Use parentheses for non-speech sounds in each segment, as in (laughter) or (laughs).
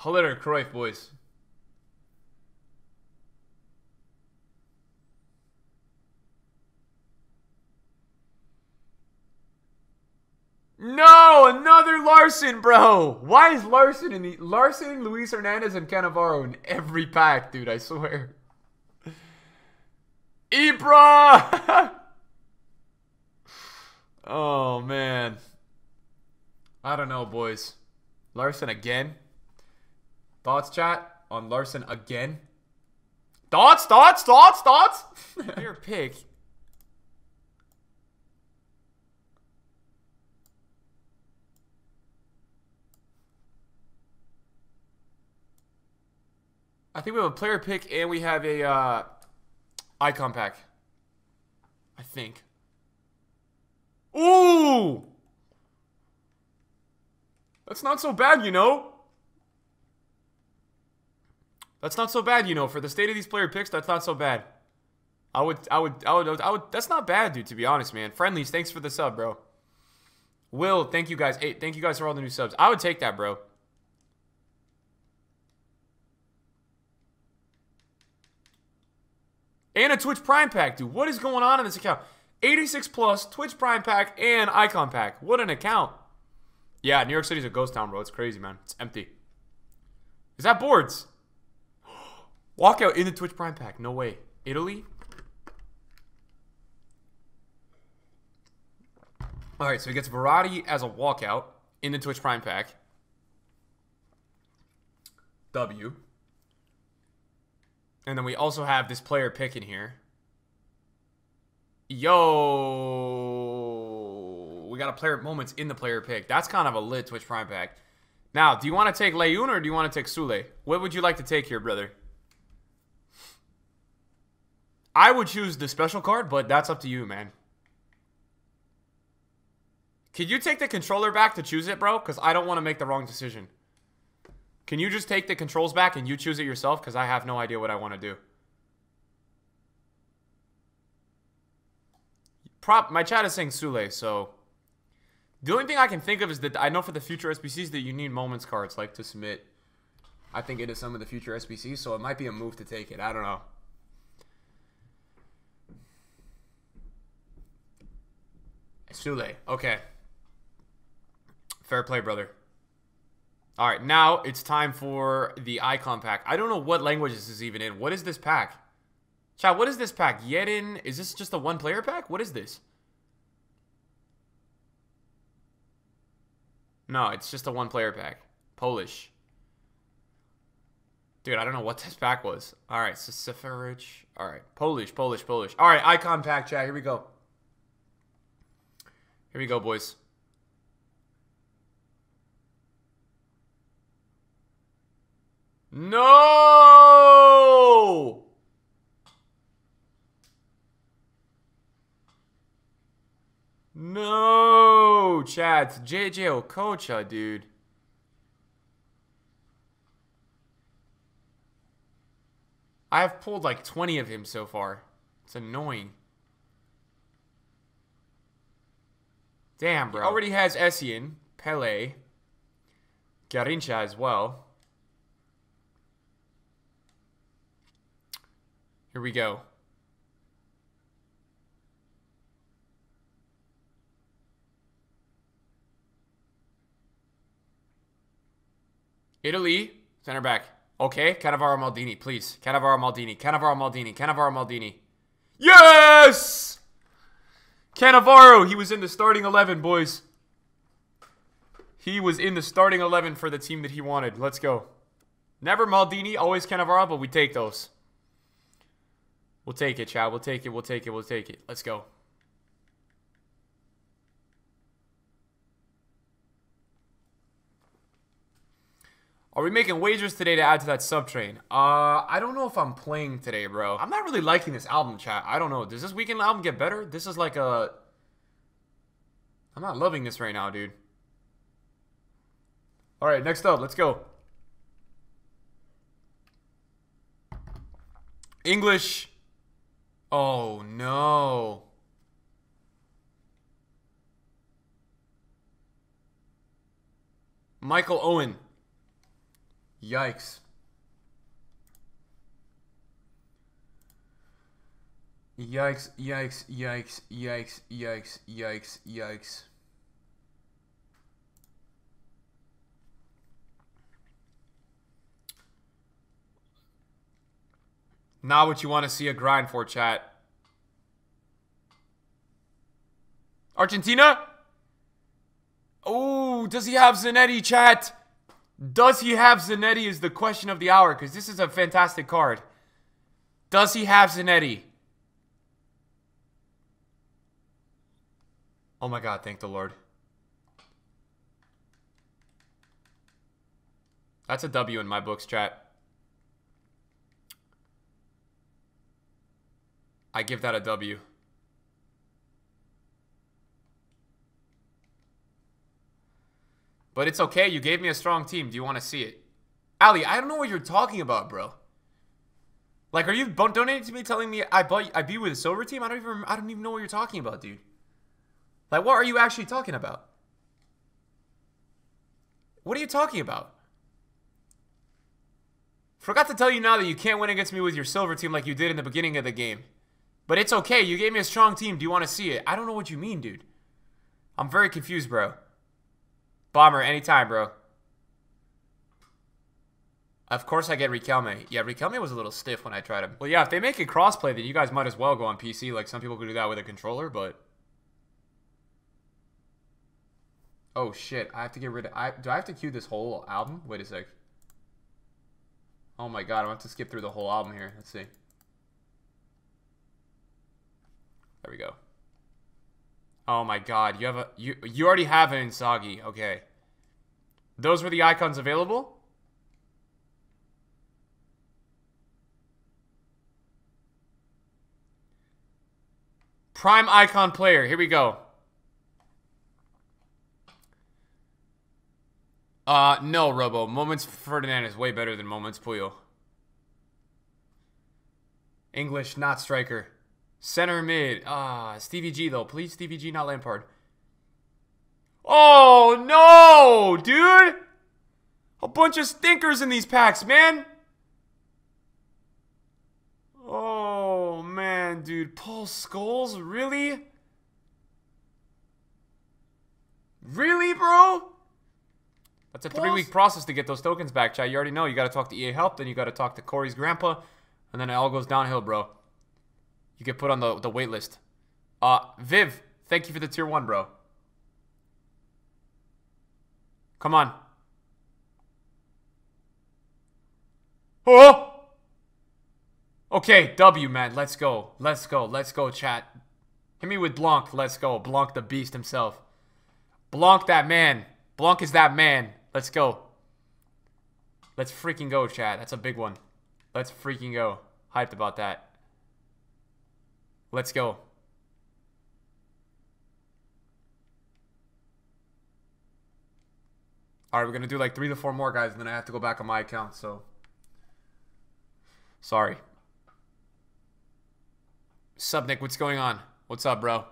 Huller Cruyff, boys. No, another Larsson, bro. Why is Larsson in the Larsson, Luis Hernandez, and Cannavaro in every pack, dude? I swear. Ibra. (laughs) oh man. I don't know, boys. Larsson again. Thoughts, chat on Larsson again. Thoughts, thoughts, thoughts, thoughts. (laughs) Your pick. I think we have a player pick and we have a uh, icon pack. I think. Ooh! That's not so bad, you know. That's not so bad, you know. For the state of these player picks, that's not so bad. I would, I would, I would, I would. That's not bad, dude. To be honest, man. Friendlies, thanks for the sub, bro. Will, thank you guys. Hey, thank you guys for all the new subs. I would take that, bro. And a Twitch Prime pack, dude. What is going on in this account? 86 plus, Twitch Prime pack, and Icon pack. What an account. Yeah, New York City's a ghost town, bro. It's crazy, man. It's empty. Is that boards? Walkout in the Twitch Prime pack. No way. Italy? All right, so he gets Verratti as a walkout in the Twitch Prime pack. W. And then we also have this player pick in here. Yo, we got a player moments in the player pick. That's kind of a lit Twitch Prime pack. Now, do you want to take Leun or do you want to take Sule? What would you like to take here, brother? I would choose the special card, but that's up to you, man. Could you take the controller back to choose it, bro? Because I don't want to make the wrong decision. Can you just take the controls back and you choose it yourself? Because I have no idea what I want to do. Prop, my chat is saying Sule, so... The only thing I can think of is that I know for the future SBCs that you need moments cards, like, to submit. I think into some of the future SBCs, so it might be a move to take it. I don't know. Sule, okay. Fair play, brother. All right, now it's time for the icon pack. I don't know what language this is even in. What is this pack? Chat, what is this pack? Yedin, is this just a one player pack? What is this? No, it's just a one player pack. Polish. Dude, I don't know what this pack was. All right, Siferich. All right, Polish, Polish, Polish. All right, icon pack, chat. Here we go. Here we go, boys. No! No, chat. JJ Okocha, dude. I have pulled like 20 of him so far. It's annoying. Damn, bro. He already has Essien, Pele, Garrincha as well. Here we go. Italy, center back. Okay, Cannavaro Maldini, please. Cannavaro Maldini, Cannavaro Maldini, Cannavaro Maldini. Yes! Cannavaro, he was in the starting 11, boys. He was in the starting 11 for the team that he wanted. Let's go. Never Maldini, always Cannavaro, but we take those. We'll take it, Chad. We'll take it. We'll take it. We'll take it. Let's go. Are we making wagers today to add to that sub train? Uh, I don't know if I'm playing today, bro. I'm not really liking this album, chat. I don't know. Does this weekend album get better? This is like a... I'm not loving this right now, dude. All right, next up. Let's go. English. Oh, no. Michael Owen. Yikes. Yikes, yikes, yikes, yikes, yikes, yikes, yikes. Not what you want to see a grind for, chat. Argentina? Oh, does he have Zanetti, chat? Does he have Zanetti is the question of the hour, because this is a fantastic card. Does he have Zanetti? Oh my god, thank the Lord. That's a W in my books, chat. I give that a W. But it's okay. You gave me a strong team. Do you want to see it? Ali, I don't know what you're talking about, bro. Like, are you donating to me telling me I bought I with a silver team? I don't even I don't even know what you're talking about, dude. Like, what are you actually talking about? What are you talking about? Forgot to tell you now that you can't win against me with your silver team like you did in the beginning of the game. But it's okay. You gave me a strong team. Do you want to see it? I don't know what you mean, dude. I'm very confused, bro. Bomber, anytime, bro. Of course I get Riquelme. Yeah, Riquelme was a little stiff when I tried him. Well, yeah, if they make it crossplay, then you guys might as well go on PC. Like, some people could do that with a controller, but... Oh, shit. I have to get rid of... I, do I have to cue this whole album? Wait a sec. Oh, my God. I want to skip through the whole album here. Let's see. There we go. Oh my god, you have a you you already have an Inzaghi. Okay. Those were the icons available? Prime icon player. Here we go. Uh, no, Robo. Moments Ferdinand is way better than Moments Puyol. English, not striker. Center mid. Ah, Stevie G, though. Please, Stevie G, not Lampard. Oh, no, dude. A bunch of stinkers in these packs, man. Oh, man, dude. Paul Scholes? Really? Really, bro? That's a three-week process to get those tokens back, Chad. You already know. You got to talk to EA Help, then you got to talk to Corey's grandpa, and then it all goes downhill, bro. You get put on the, the wait list. Uh, Viv, thank you for the tier one, bro. Come on. Oh! Okay, W, man. Let's go. Let's go. Let's go, chat. Hit me with Blanc. Let's go. Blanc the beast himself. Blanc that man. Blanc is that man. Let's go. Let's freaking go, chat. That's a big one. Let's freaking go. Hyped about that. Let's go. All right, we're going to do like three to four more guys, and then I have to go back on my account, so. Sorry. Sup, Nick? What's going on? What's up, bro?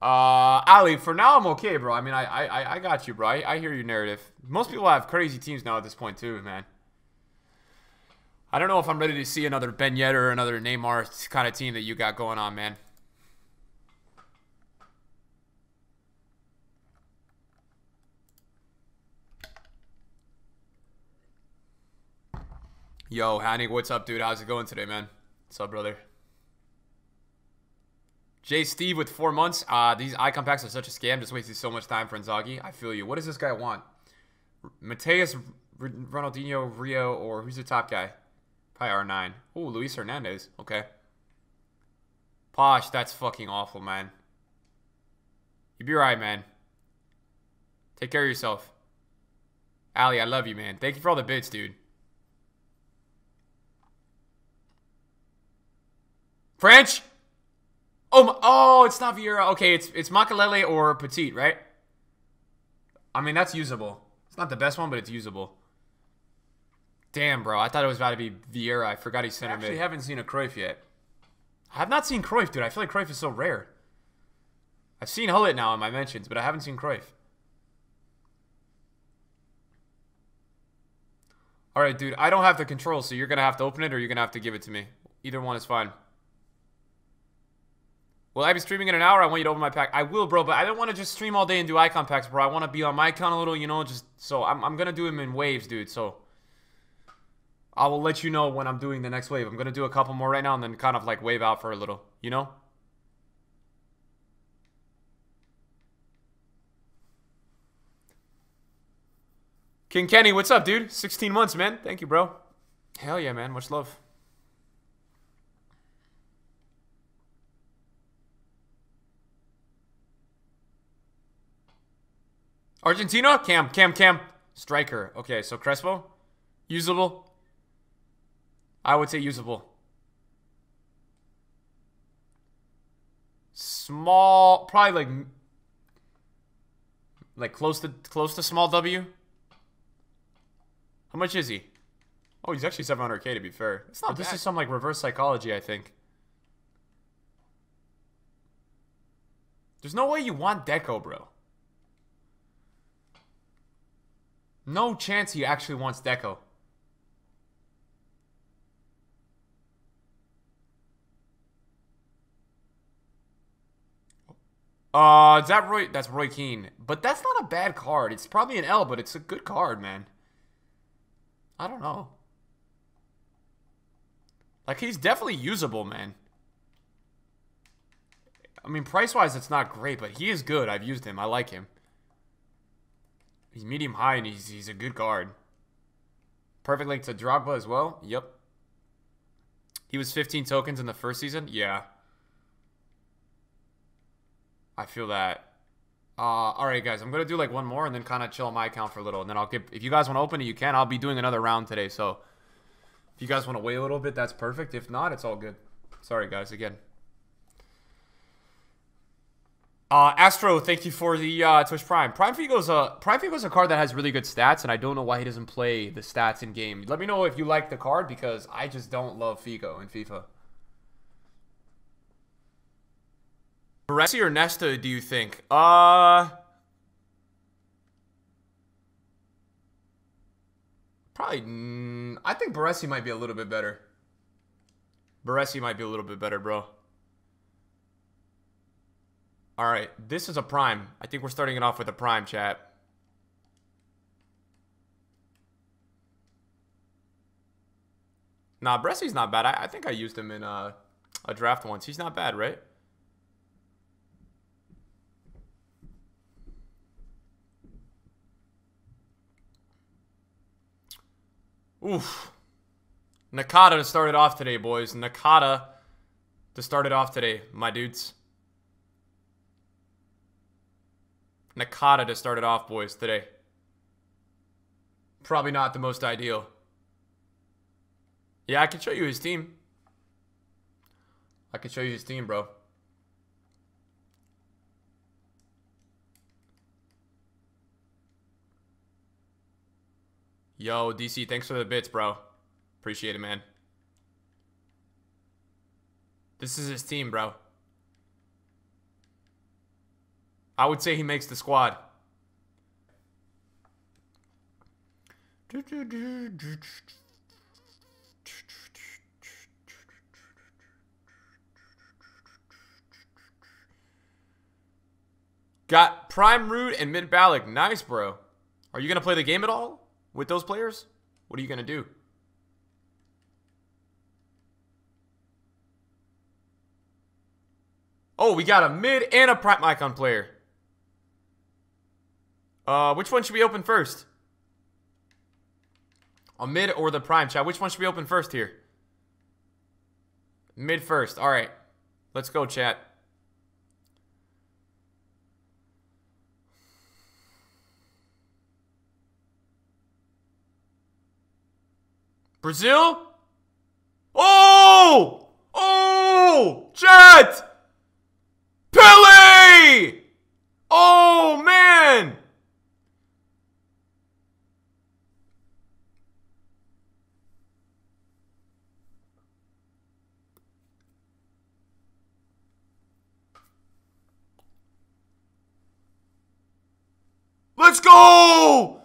Uh, Ali, for now I'm okay, bro. I mean, I I, I got you, bro. I, I hear your narrative. Most people have crazy teams now at this point, too, man. I don't know if I'm ready to see another Ben Yedder or another Neymar kind of team that you got going on, man. Yo, Hanny, what's up, dude? How's it going today, man? What's up, brother? Jay Steve with four months. Uh, these icon packs are such a scam. Just wasting so much time for Inzaghi. I feel you. What does this guy want? Matthäus, Ronaldinho, Rio, or who's the top guy? Probably R9. Oh, Luis Hernandez. Okay. Posh, that's fucking awful, man. You be right, man. Take care of yourself. Ali, I love you, man. Thank you for all the bits, dude. French? Oh, my, oh, it's not Vieira. Okay, it's it's Makelele or Petit, right? I mean, that's usable. It's not the best one, but it's usable. Damn, bro. I thought it was about to be Vieira. I forgot he's center I actually mid. haven't seen a Cruyff yet. I have not seen Cruyff, dude. I feel like Cruyff is so rare. I've seen Gullit now in my mentions, but I haven't seen Cruyff. All right, dude. I don't have the control, so you're gonna have to open it, or you're gonna have to give it to me. Either one is fine. Will I be streaming in an hour? I want you to open my pack. I will, bro, but I don't want to just stream all day and do icon packs, bro. I want to be on my account a little, you know, just so I'm, I'm gonna do them in waves, dude. So I will let you know when I'm doing the next wave. I'm gonna do a couple more right now and then kind of like wave out for a little, you know. King Kenny, what's up, dude? 16 months, man. Thank you, bro. Hell yeah, man. Much love. Argentina? Cam, Cam, Cam. Striker. Okay, so Crespo? Usable? I would say usable. Small, probably like, like close to close to small W. How much is he? Oh, he's actually 700k to be fair. It's not but this is some like reverse psychology, I think. There's no way you want Deco, bro. No chance he actually wants Deco. Uh, is that Roy? That's Roy Keane. But that's not a bad card. It's probably an L, but it's a good card, man. I don't know. Like, he's definitely usable, man. I mean, price-wise, it's not great, but he is good. I've used him. I like him. He's medium high and he's, he's a good guard. Perfect link to Drogba as well. Yep. He was 15 tokens in the first season. Yeah. I feel that. Uh, all right, guys. I'm to do like one more and then kind of chill on my account for a little. And then I'll give... If you guys want to open it, you can. I'll be doing another round today. So if you guys want to wait a little bit, that's perfect. If not, it's all good. Sorry, guys, again. Uh, Astro, thank you for the uh, Twitch Prime. Prime Figo's a Prime Figo's a card that has really good stats, and I don't know why he doesn't play the stats in game. Let me know if you like the card because I just don't love Figo in FIFA. Baresi or Nesta, do you think? Uh, probably. Mm, I think Baresi might be a little bit better. Baresi might be a little bit better, bro. All right, this is a prime. I think we're starting it off with a prime, chat. Nah, Baresi's not bad. I, I think I used him in a, a draft once. He's not bad, right? Oof. Nakata to start it off today, boys. Nakata to start it off today, my dudes. Nakata to start it off, boys, today. Probably not the most ideal. Yeah, I can show you his team. I can show you his team, bro. Yo, DC, thanks for the bits, bro. Appreciate it, man. This is his team, bro. I would say he makes the squad. Got Prime Ruud and Mid Ballack. Nice, bro. Are you going to play the game at all with those players? What are you going to do? Oh, we got a mid and a prime icon player. Uh, which one should we open first? A mid or the prime chat? Which one should we open first here? Mid first. All right. Let's go, chat. Brazil? Oh! Oh! Chat! Pele! Oh, man! Let's go!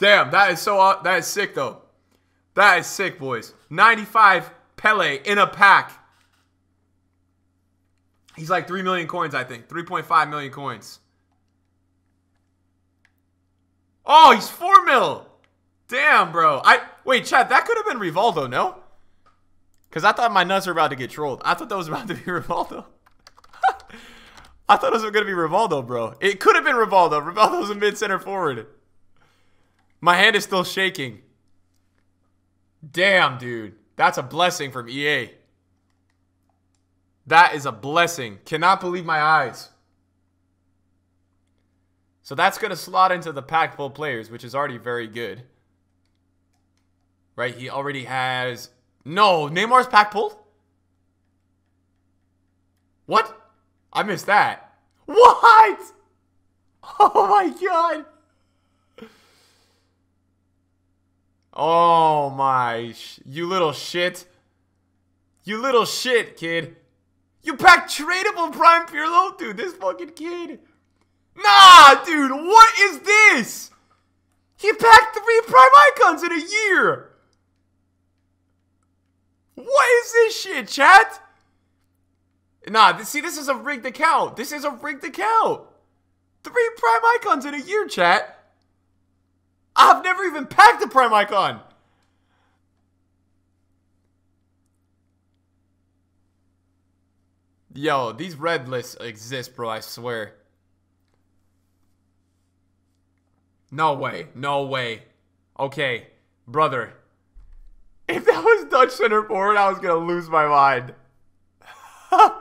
Damn, that is so uh, that is sick though. That is sick, boys. 95 Pele in a pack. He's like 3 million coins, I think. 3.5 million coins. Oh, he's 4 mil. Damn, bro. I wait, Chad, that could have been Rivaldo, no? Cause I thought my nuts were about to get trolled. I thought that was about to be (laughs) Rivaldo. (laughs) I thought it was gonna be Rivaldo, bro. It could have been Rivaldo. Rivaldo's a mid center forward. My hand is still shaking. Damn, dude. That's a blessing from EA. That is a blessing. Cannot believe my eyes. So that's going to slot into the pack full players, which is already very good. Right? He already has... No, Neymar's pack pulled? What? I missed that. What? (laughs) Oh my god. Oh my, you little shit. You little shit, kid. You packed tradable Prime Pirlo? Dude, this fucking kid. Nah, dude, what is this? He packed three Prime Icons in a year. What is this shit, chat? Nah, see, this is a rigged account. This is a rigged account. Three Prime Icons in a year, chat. I've never even packed a Prime Icon. Yo, these red lists exist, bro, I swear. No way. No way. Okay, brother. If that was Dutch center forward, I was to lose my mind. (laughs)